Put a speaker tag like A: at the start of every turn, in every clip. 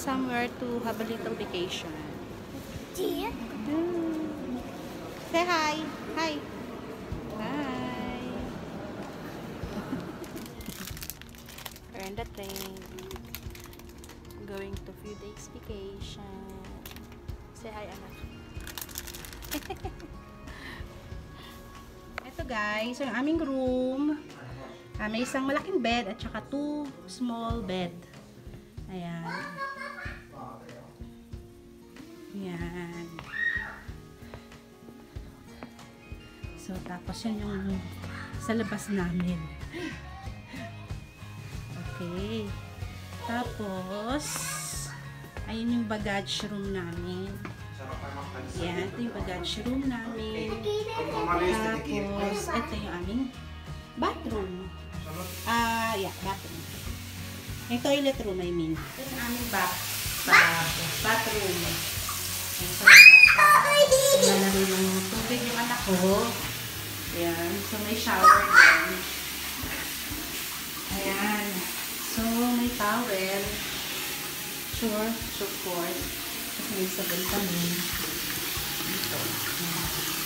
A: somewhere to have a little vacation. Say hi. Hi. Hi. We're in the train. Going to few days vacation. Say hi, anak. Ito guys, yung aming room. Ah, may isang malaking bed at saka two small bed. Ayan. Ayan. So, tapos yun yung sa labas namin. Okay. Tapos, ayun yung baggage room namin. Yan, ito yung baggage room namin. Tapos, ito yung aming bathroom. Ah, yeah, bathroom. Yung toilet room, I mean. Ito yung aming bath, bath, bathroom. So, Lalagay ng tubig yung anak ko. Ayan. So, may shower din. Ayan. So, may towel. Sure, of course. Kasi may sabon kami. Ito. Ayan.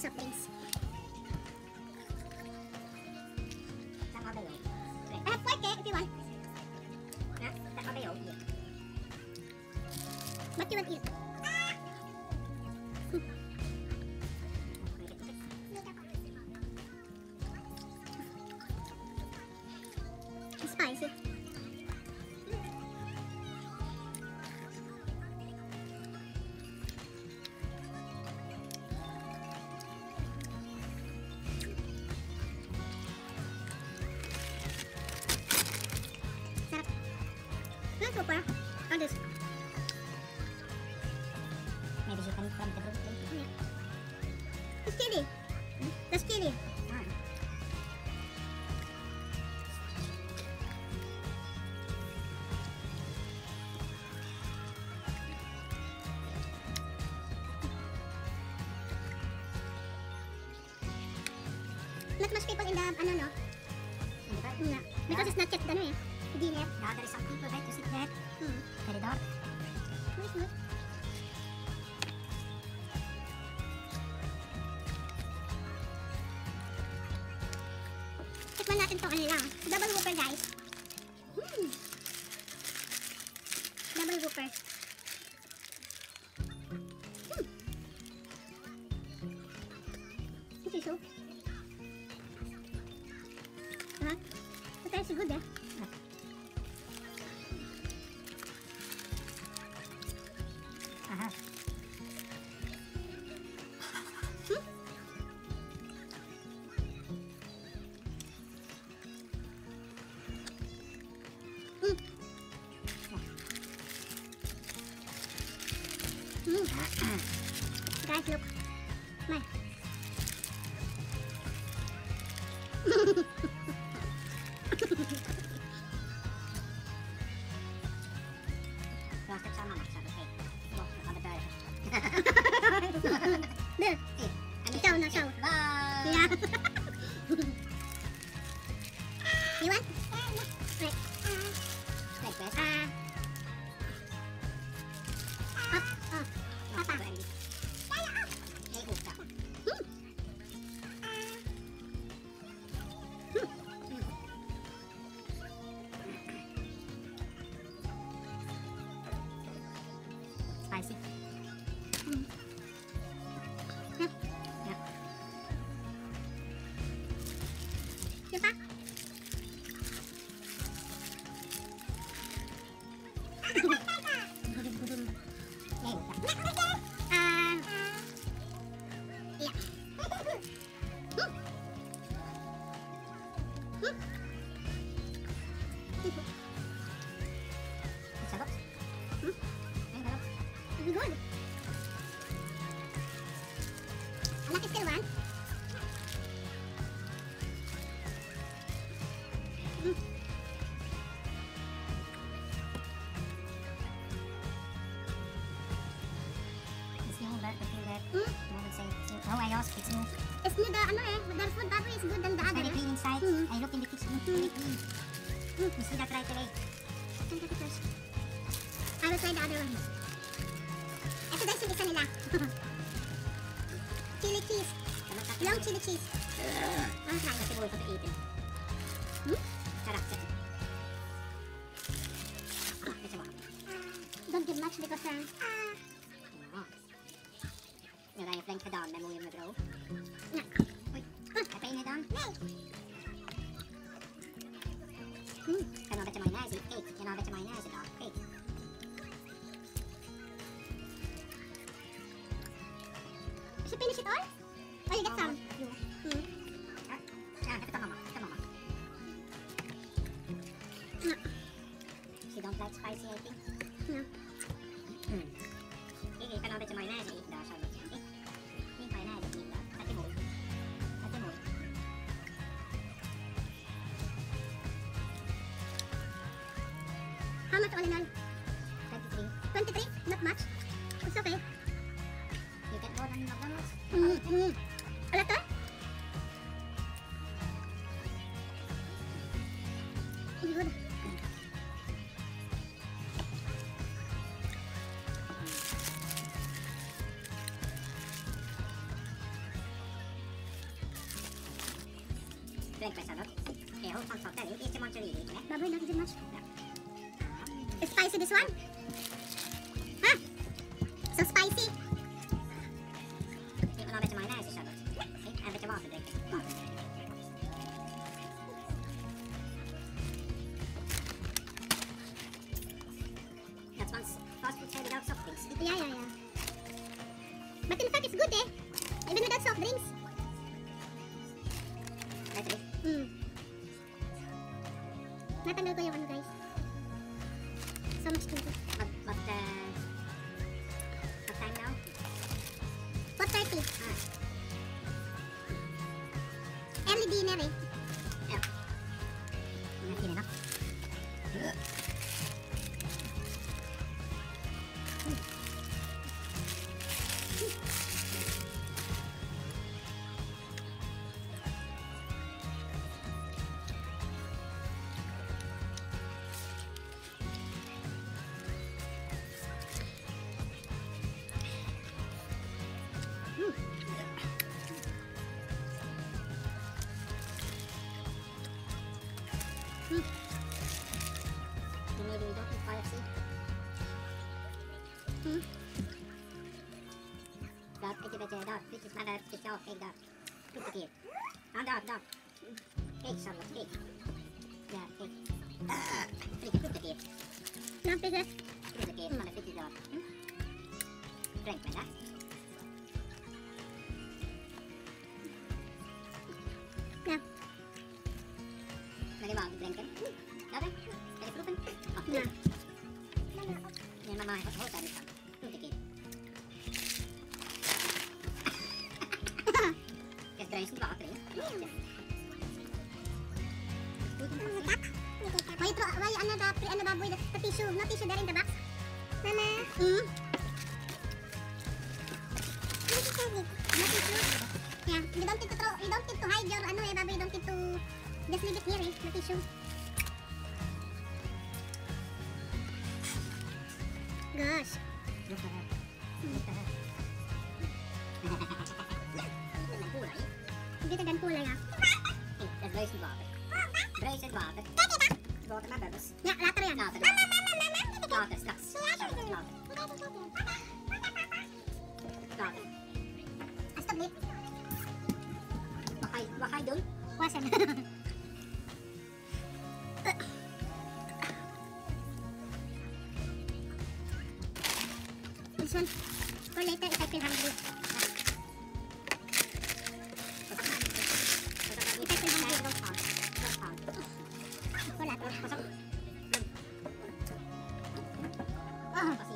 B: Something. ano no? Diba? Yun nga. Because it's not yet ano eh. Hindi yet.
C: Yeah, there is some people right to sit there.
B: Hmm.
C: Corridor.
B: Nice, nice. Tikman natin to ano lang. Double whopper guys. Hmm. Double whopper. Hmm. This so
C: It's
B: good. go. cheese. Don't give much because, uh,
C: 아. 내가 이 플랭크 다운 메모 can I bet my nose? Cake, can I
B: bet my nose? not ordinary.
C: 23.
B: 23? Not much. It's okay.
C: You can go to McDonald's.
B: Mm -hmm. A letter? Good.
C: Drink my salad. Okay, hold on for 30. Each one to eat, okay? But
B: we're not even much. Yeah. It's spicy this one? Huh? So spicy?
C: Vi kan ha lite majonnäs i sallad. En lite vaterdryck. That's one's fast food soft drinks.
B: Yeah, yeah, yeah. But in fact, it's good eh. Even without soft drinks. Mm. Natanggal ko yung ano guys. So much dito.
C: What, what, uh, what time now?
B: 4.30.
C: Ah,
B: Early dinner.
C: Lampis es. Creo que es una de las The tissue. No tissue there in the box. Mama. Mm. No tissue. No tissue. Yeah. You don't need to throw. You don't need to hide your ano eh, baboy. You don't need to just leave it here eh. No tissue. Gosh. はい。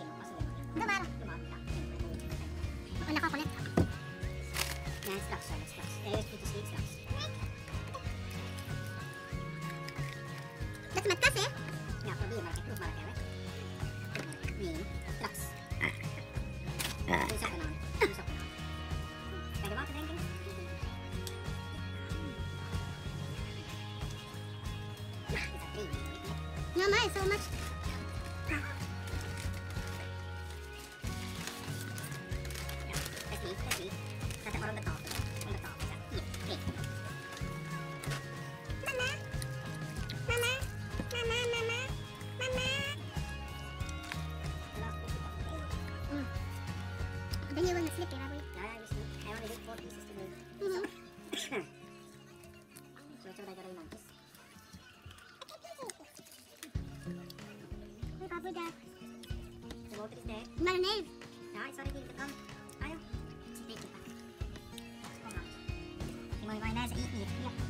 C: Itu?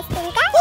C: perguntas